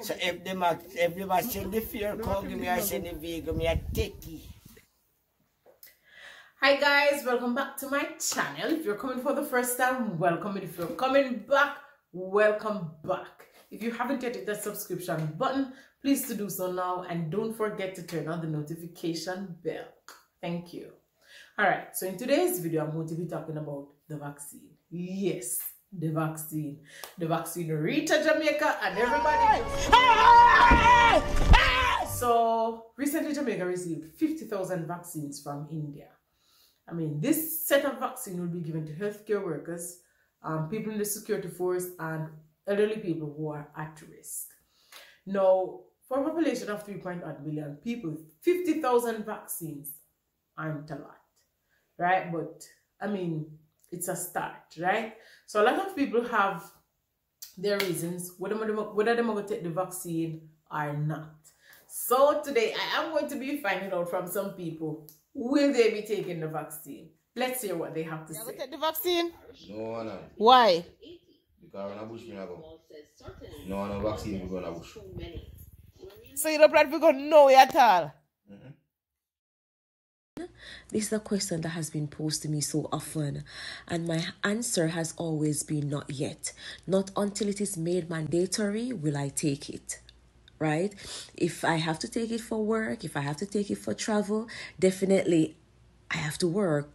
So if them a, if them a send the fear come, give me I send the vehicle, me a take it. Hi guys, welcome back to my channel. If you're coming for the first time, welcome. And if you're coming back, welcome back. If you haven't yet hit the subscription button, please to do so now and don't forget to turn on the notification bell. Thank you. Alright, so in today's video, I'm going to be talking about the vaccine. Yes, the vaccine. The vaccine reached Jamaica and everybody... So, recently Jamaica received 50,000 vaccines from India. I mean, this set of vaccine will be given to healthcare workers, um, people in the security force, and elderly people who are at risk. Now, for a population of 3.8 billion people, 50,000 vaccines aren't a lot, right? But, I mean, it's a start, right? So a lot of people have their reasons whether, whether they're going to take the vaccine or not. So today I am going to be finding out from some people Will they be taking the vaccine? Let's hear what they have to say. take the vaccine? No, no. Why? Because when I bush, me go. No, no vaccine, we go to bush. So you don't plan to go nowhere at all? This is a question that has been posed to me so often, and my answer has always been not yet. Not until it is made mandatory will I take it right? If I have to take it for work, if I have to take it for travel, definitely I have to work.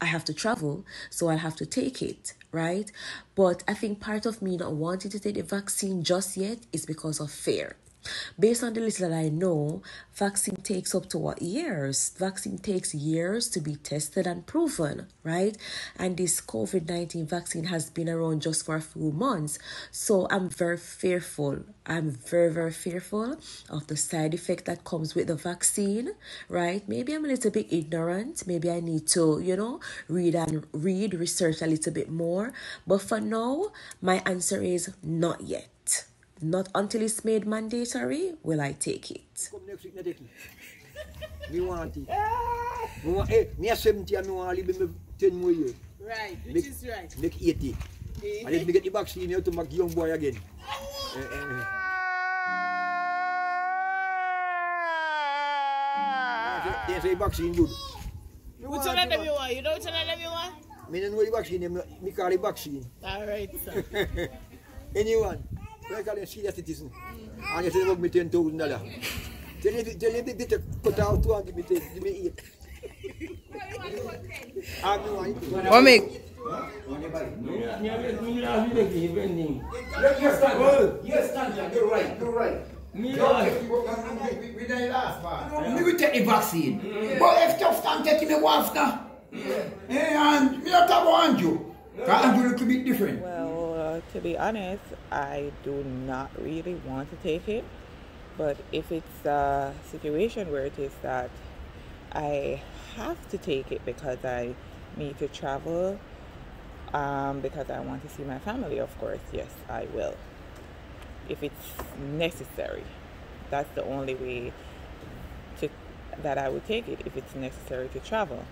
I have to travel, so I'll have to take it, right? But I think part of me not wanting to take the vaccine just yet is because of fear. Based on the little that I know, vaccine takes up to what years? Vaccine takes years to be tested and proven, right? And this COVID 19 vaccine has been around just for a few months. So I'm very fearful. I'm very, very fearful of the side effect that comes with the vaccine, right? Maybe I'm a little bit ignorant. Maybe I need to, you know, read and read, research a little bit more. But for now, my answer is not yet. Not until it's made mandatory will I take it. me want it. Me want, eh, me a 70 and me want to live 10 more years. Right, which make, is right. Make 80. and if me get the vaccine, you to make young boy again. Eh, eh. They say vaccine good. Which one of them you want? You know which one of them you want? Me don't know the vaccine, me call it vaccine. Alright, sir. Anyone. When I call them senior citizen, and you say, give me ten thousand dollars. Tell him, tell him, they cut out two and give me ten, give me eight. What? Yes, Tanya, you're right, you're right. Me we done last part. Me take the vaccine. But if tough time take me go after. And me not have one you. Because Andrew look a bit different. Well, to be honest, I do not really want to take it. But if it's a situation where it is that I have to take it because I need to travel, um, because I want to see my family, of course, yes, I will. If it's necessary, that's the only way to, that I would take it, if it's necessary to travel.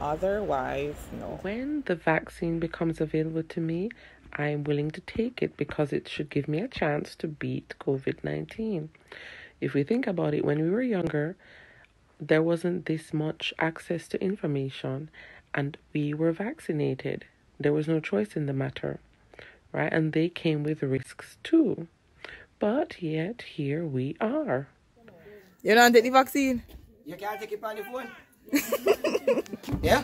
Otherwise, no. When the vaccine becomes available to me, I'm willing to take it because it should give me a chance to beat COVID 19. If we think about it, when we were younger, there wasn't this much access to information and we were vaccinated. There was no choice in the matter, right? And they came with risks too. But yet, here we are. You don't take the vaccine? You can't take it on the phone. Yeah?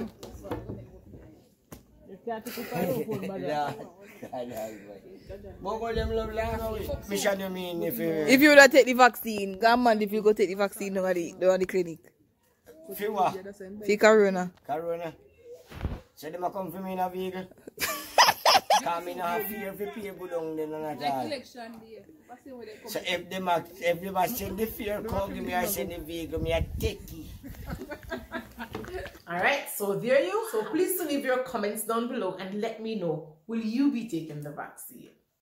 You can't take it on the phone, brother. Mission, you mean if you... If you don't take the vaccine, come on, if you go take the vaccine down at the, down at the clinic. If you what? For corona. Corona. So they come for me in a vehicle. Come in a fear for people down there and all. So if them a, if them a send the fear come, give me I send the vehicle, me a take it. Alright, so there you. So please leave your comments down below and let me know, will you be taking the vaccine?